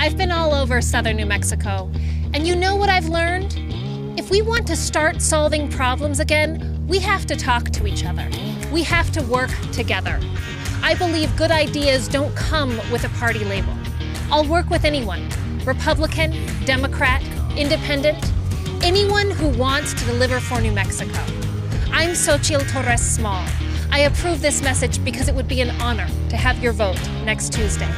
I've been all over southern New Mexico, and you know what I've learned? If we want to start solving problems again, we have to talk to each other. We have to work together. I believe good ideas don't come with a party label. I'll work with anyone Republican, Democrat, Independent, anyone who wants to deliver for New Mexico. I'm Xochitl Torres Small. I approve this message because it would be an honor to have your vote next Tuesday.